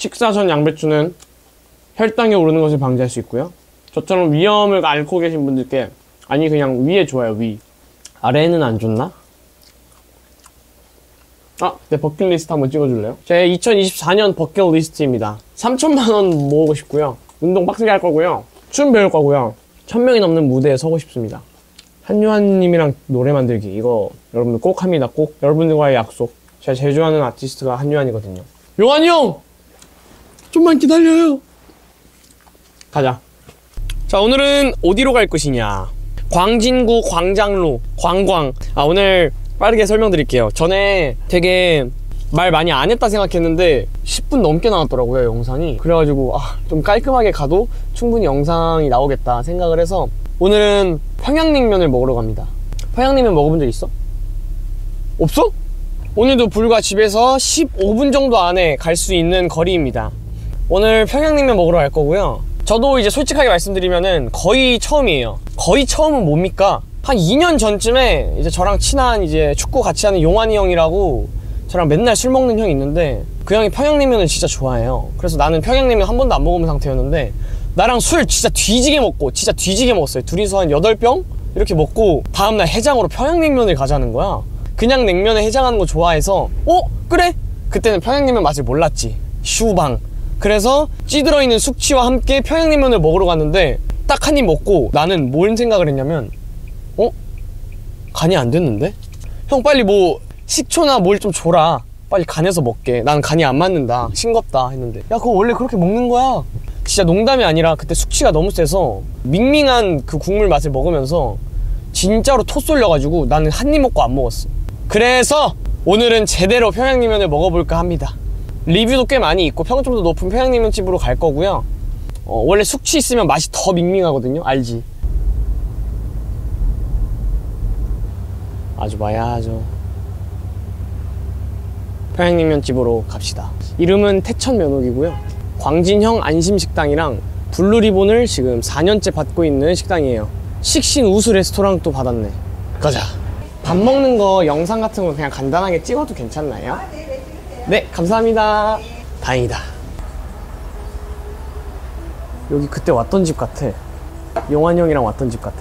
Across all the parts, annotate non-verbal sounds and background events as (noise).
식사 전 양배추는 혈당이 오르는 것을 방지할 수 있고요. 저처럼 위험을 앓고 계신 분들께 아니 그냥 위에 좋아요 위 아래에는 안 좋나? 아, 내 버킷리스트 한번 찍어줄래요? 제 2024년 버킷리스트입니다. 3천만 원 모으고 싶고요. 운동 빡세게 할 거고요. 춤 배울 거고요. 1000명이 넘는 무대에 서고 싶습니다. 한유한님이랑 노래 만들기 이거 여러분들 꼭 합니다. 꼭 여러분들과의 약속. 제가 제일 좋아하는 아티스트가 한유한이거든요. 요한이 형! 좀만 기다려요. 가자. 자, 오늘은 어디로 갈 것이냐? 광진구 광장로 광광. 아, 오늘 빠르게 설명드릴게요. 전에 되게 말 많이 안 했다 생각했는데 10분 넘게 나왔더라고요, 영상이. 그래가지고 아, 좀 깔끔하게 가도 충분히 영상이 나오겠다 생각을 해서 오늘은 평양냉면을 먹으러 갑니다. 평양냉면 먹어본 적 있어? 없어? 오늘도 불과 집에서 15분 정도 안에 갈 수 있는 거리입니다. 오늘 평양냉면 먹으러 갈 거고요. 저도 이제 솔직하게 말씀드리면은 거의 처음이에요. 거의 처음은 뭡니까? 한 2년 전쯤에 이제 저랑 친한 이제 축구 같이 하는 용환이 형이라고 저랑 맨날 술 먹는 형이 있는데 그 형이 평양냉면을 진짜 좋아해요. 그래서 나는 평양냉면 한 번도 안 먹어본 상태였는데 나랑 술 진짜 뒤지게 먹고 진짜 뒤지게 먹었어요. 둘이서 한 8병 이렇게 먹고 다음날 해장으로 평양냉면을 가자는 거야. 그냥 냉면에 해장하는 거 좋아해서 어? 그래? 그때는 평양냉면 맛을 몰랐지. 슈방. 그래서 찌들어 있는 숙취와 함께 평양냉면을 먹으러 갔는데 딱 한 입 먹고 나는 뭔 생각을 했냐면 어? 간이 안 됐는데? 형 빨리 뭐 식초나 뭘 좀 줘라. 빨리 간해서 먹게. 난 간이 안 맞는다. 싱겁다 했는데. 야 그거 원래 그렇게 먹는 거야. 진짜 농담이 아니라 그때 숙취가 너무 세서 밍밍한 그 국물 맛을 먹으면서 진짜로 토 쏠려가지고 나는 한 입 먹고 안 먹었어. 그래서 오늘은 제대로 평양냉면을 먹어볼까 합니다 리뷰도 꽤 많이 있고 평점도 높은 평양냉면 집으로 갈 거고요 어, 원래 숙취 있으면 맛이 더 밍밍하거든요 알지? 아주 봐야죠. 평양냉면 집으로 갑시다. 이름은 태천면옥이고요. 광진형 안심식당이랑 블루리본을 지금 4년째 받고 있는 식당이에요. 식신 우수 레스토랑 또 받았네. 가자. 밥 먹는 거 영상 같은 거 그냥 간단하게 찍어도 괜찮나요? 네, 감사합니다. 다행이다. 여기 그때 왔던 집 같아. 용환 형이랑 왔던 집 같아.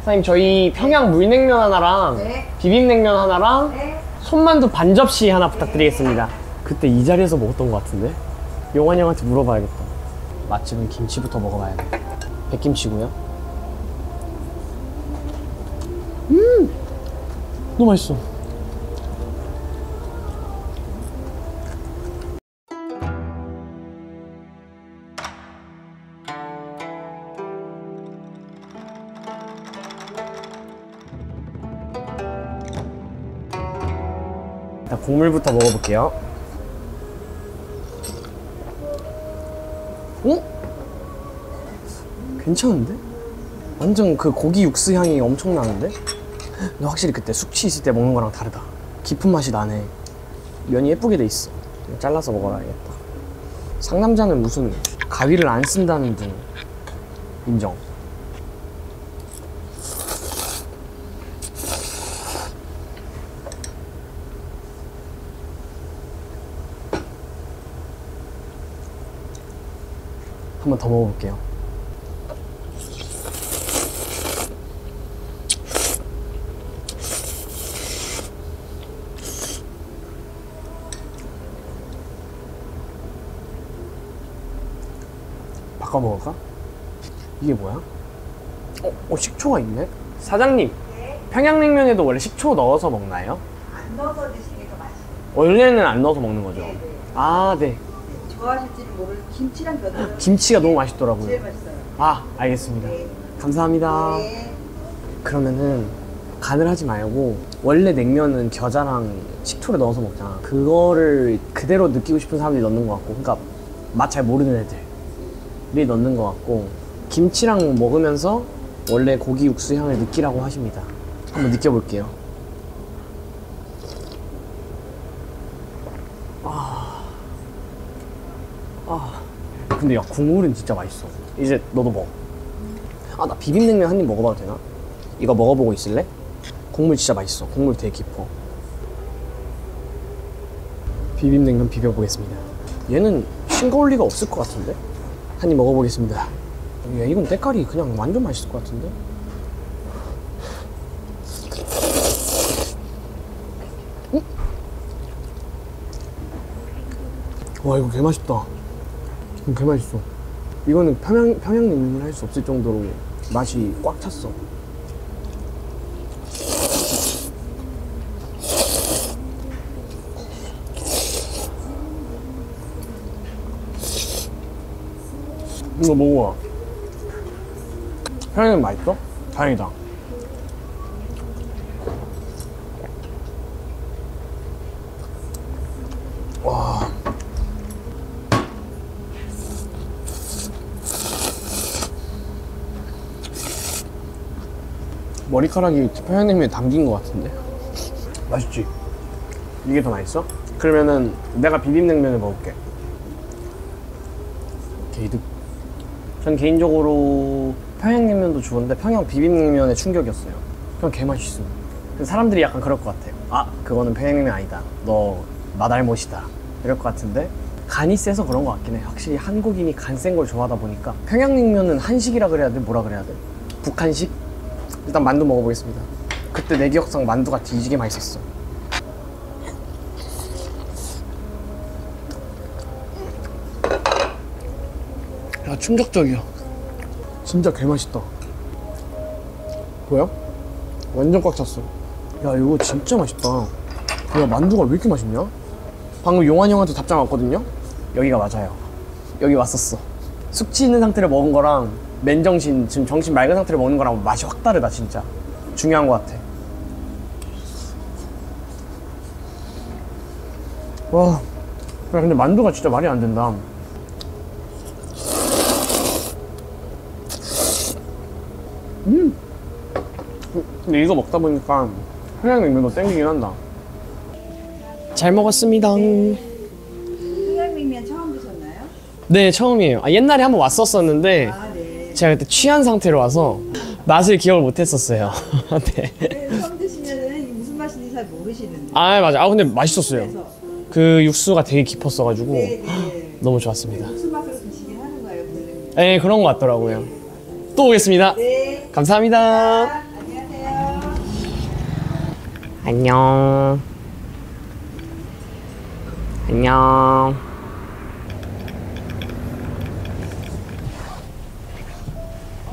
사장님 저희 평양 물냉면 하나랑 네. 비빔냉면 하나랑 네. 손만두 반 접시 하나 부탁드리겠습니다. 그때 이 자리에서 먹었던 것 같은데? 용환 형한테 물어봐야겠다. 맛집은 김치부터 먹어봐야 돼. 백김치고요. 음, 너무 맛있어. 일단 국물부터 먹어볼게요. 어? 괜찮은데? 완전 그 고기 육수 향이 엄청 나는데? 근데 확실히 그때 숙취 있을 때 먹는 거랑 다르다. 깊은 맛이 나네. 면이 예쁘게 돼 있어. 잘라서 먹어야겠다. 상남자는 무슨 가위를 안 쓴다는 등 인정. 한번 더 먹어볼게요. 바꿔 먹을까? 이게 뭐야? 어, 어 식초가 있네? 사장님, 평양냉면에도 원래 식초 넣어서 먹나요? 안 넣어서 드시는 게 더 맛있어요. 원래는 안 넣어서 먹는 거죠? 네, 네. 아, 네. 네, 좋아하실지는 모르는 김치랑 곁들여 김치가 너무 맛있더라고요. 제일 맛있어요. 아, 알겠습니다. 네. 감사합니다. 네. 그러면은 간을 하지 말고 원래 냉면은 겨자랑 식초를 넣어서 먹잖아. 그거를 그대로 느끼고 싶은 사람들이 넣는 것 같고, 그러니까 맛 잘 모르는 애들이 넣는 것 같고, 김치랑 먹으면서 원래 고기 육수 향을 느끼라고 하십니다. 한번 느껴볼게요. 아, 아, 근데 야 국물은 진짜 맛있어. 이제 너도 먹어. 아, 나 비빔냉면 한 입 먹어봐도 되나? 이거 먹어보고 있을래? 국물 진짜 맛있어. 국물 되게 깊어. 비빔냉면 비벼보겠습니다. 얘는 싱거울 리가 없을 것 같은데? 한 입 먹어보겠습니다. 야, 이건 때깔이 그냥 완전 맛있을 것 같은데? 음? 와, 이거 개 맛있다. 이거 개 맛있어. 이거는 평양, 평양냉면을 할 수 없을 정도로 맛이 꽉 찼어. 이거 먹어봐. 평양냉면 맛있어? 다행이다. 머리카락이 평양냉면에 담긴 것 같은데? 맛있지? 이게 더 맛있어? 그러면은 내가 비빔냉면을 먹을게. 게이득. 전 개인적으로 평양냉면도 좋은데 평양 비빔냉면의 충격이었어요. 그냥 개 맛있어. 근데 사람들이 약간 그럴 것 같아요. 아, 그거는 평양냉면 아니다. 너 맛알못이다. 이럴 것 같은데 간이 세서 그런 것 같긴 해. 확실히 한국인이 간 센 걸 좋아하다 보니까 평양냉면은 한식이라 그래야 돼? 뭐라 그래야 돼? 북한식? 일단 만두 먹어보겠습니다. 그때 내 기억상 만두가 뒤지게 맛있었어. 야 충격적이야. 진짜 개 맛있다. 보여? 완전 꽉 찼어. 야 이거 진짜 맛있다. 야 만두가 왜 이렇게 맛있냐? 방금 용환 형한테 답장 왔거든요. 여기가 맞아요. 여기 왔었어. 숙취 있는 상태를 먹은 거랑 맨정신 지금 정신 맑은 상태를 먹는 거랑 맛이 확 다르다 진짜. 중요한 것 같아. 와, 야, 근데 만두가 진짜 말이 안 된다. 음. 근데 이거 먹다 보니까 평양냉면도 땡기긴 한다. 잘 먹었습니다. 평양냉면 처음 드셨나요? 네, 처음이에요. 아, 옛날에 한번 왔었었는데 아, 네. 제가 그때 취한 상태로 와서 맛을 기억을 못했었어요. (laughs) 네. 네, 처음 드시면은 이게 무슨 맛인지 잘 모르시는데. 아 맞아. 아 근데 맛있었어요. 그래서 그 육수가 되게 깊었어가지고 네, 네. (gasps) 너무 좋았습니다. 무슨 맛으로 드시긴 하는 거예요, 그거는. 네, 그런 것 같더라고요. 또 오겠습니다. 네. 감사합니다. 아, 안녕하세요. 안녕. 안녕.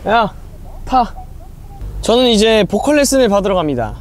야, 파. 저는 이제 보컬 레슨을 받으러 갑니다.